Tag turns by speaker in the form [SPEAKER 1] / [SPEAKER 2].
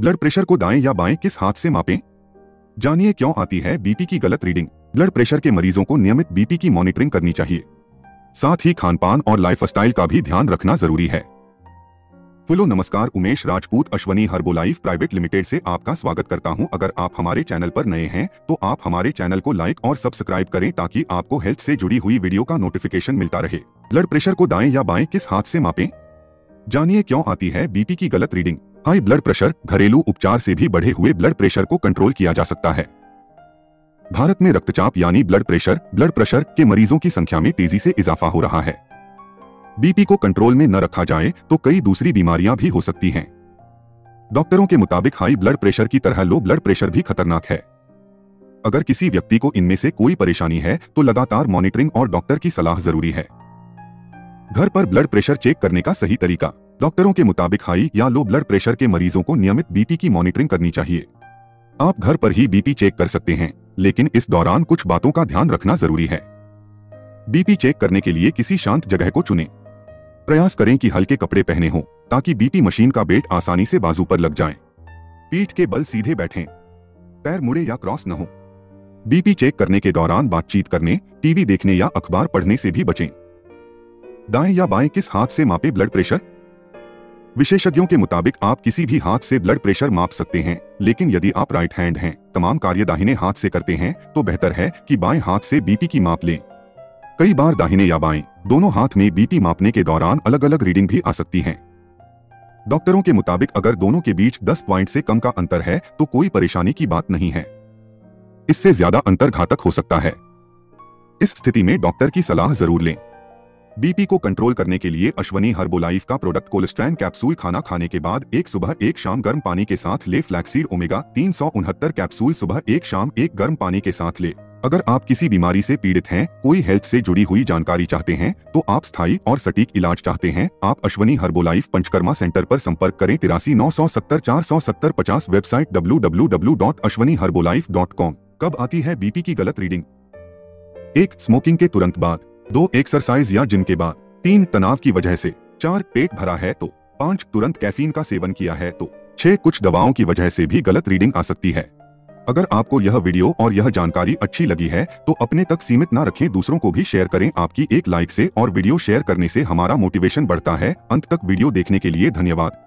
[SPEAKER 1] Blood pressure को दाएँ या बाएँ किस हाथ से मापें? जानिए क्यों आती है बीपी की गलत रीडिंग। ब्लड प्रेशर के मरीजों को नियमित बीपी की मॉनिटरिंग करनी चाहिए। साथ ही खान पान और लाइफस्टाइल का भी ध्यान रखना ज़रूरी है। हेलो, नमस्कार, Umesh Rajput, Ashwani Herbalife private limited से आपका स्वागत करता हूँ। अगर आप हमारे चैनल पर नए हैं तो आप हमारे चैनल को लाइक और सब्सक्राइब करें ताकि आपको हेल्थ से जुड़ी हुई वीडियो का नोटिफिकेशन मिलता रहे। ब्लड प्रेशर को दाएँ या बाएँ किस हाथ से मापें? जानिए क्यों आती है बीपी की गलत रीडिंग। हाई ब्लड प्रेशर घरेलू उपचार से भी बढ़े हुए ब्लड प्रेशर को कंट्रोल किया जा सकता है। भारत में रक्तचाप यानी ब्लड प्रेशर ब्लड प्रेशर के मरीजों की संख्या में तेज़ी से इजाफा हो रहा है। बीपी को कंट्रोल में न रखा जाए तो कई दूसरी बीमारियाँ भी हो सकती हैं। डॉक्टरों के मुताबिक हाई ब्लड प्रेशर की तरह लो ब्लड प्रेशर भी खतरनाक है। अगर किसी व्यक्ति को इनमें से कोई परेशानी है तो लगातार मॉनिटरिंग और डॉक्टर की सलाह ज़रूरी है। घर पर ब्लड प्रेशर चेक करने का सही तरीका। डॉक्टरों के मुताबिक हाई या लो ब्लड प्रेशर के मरीजों को नियमित बीपी की मॉनिटरिंग करनी चाहिए। आप घर पर ही बीपी चेक कर सकते हैं, लेकिन इस दौरान कुछ बातों का ध्यान रखना ज़रूरी है। बीपी चेक करने के लिए किसी शांत जगह को चुनें। प्रयास करें कि हल्के कपड़े पहने हों, ताकि बीपी मशीन का बेट आसानी से बाजू पर लग जाए। पीठ के बल सीधे बैठें। पैर मुड़े या क्रॉस न हो। बीपी चेक करने के दौरान बातचीत करने, टीवी देखने या अखबार पढ़ने से भी बचें। दाएँ या बाएँ किस हाथ से मापे ब्लड प्रेशर? विशेषज्ञों के मुताबिक आप किसी भी हाथ से ब्लड प्रेशर माप सकते हैं, लेकिन यदि आप राइट हैंड हैं, तमाम कार्य दाहिने हाथ से करते हैं तो बेहतर है कि बाएँ हाथ से बीपी की माप लें। कई बार दाहिने या बाएँ, दोनों हाथ में बीपी मापने के दौरान अलग अलग रीडिंग भी आ सकती है। डॉक्टरों के मुताबिक अगर दोनों के बीच 10 पॉइंट से कम का अंतर है तो कोई परेशानी की बात नहीं है। इससे ज़्यादा अंतर घातक हो सकता है। इस स्थिति में डॉक्टर की सलाह ज़रूर लें। बीपी को कंट्रोल करने के लिए अश्वनी हर्बोलाइफ का प्रोडक्ट कोलेस्ट्रैन कैप्सूल खाना खाने के बाद एक सुबह एक शाम गर्म पानी के साथ ले फ्लैक्सीड ओमेगा तीन सौ उनहत्तर कैप्सूल सुबह एक शाम एक गर्म पानी के साथ ले। अगर आप किसी बीमारी से पीड़ित हैं, कोई हेल्थ से जुड़ी हुई जानकारी चाहते हैं तो आप स्थायी और सटीक इलाज चाहते हैं, आप अश्वनी हर्बोलाइफ पंचकर्मा सेंटर पर संपर्क करें तिरासी नौ सौ सत्तर चार सौ सत्तर पचास website W W W dot Ashwani Herbalife dot com कब आती है बीपी की गलत रीडिंग एक स्मोकिंग के तुरंत बाद। दो एक्सरसाइज या जिम के बाद, तीन तनाव की वजह से चार पेट भरा है तो पाँच तुरंत कैफीन का सेवन किया है तो छह कुछ दवाओं की वजह से भी गलत रीडिंग आ सकती है। अगर आपको यह वीडियो और यह जानकारी अच्छी लगी है तो अपने तक सीमित न रखें, दूसरों को भी शेयर करें। आपकी एक लाइक से और वीडियो शेयर करने से हमारा मोटिवेशन बढ़ता है। अंत तक वीडियो देखने के लिए धन्यवाद।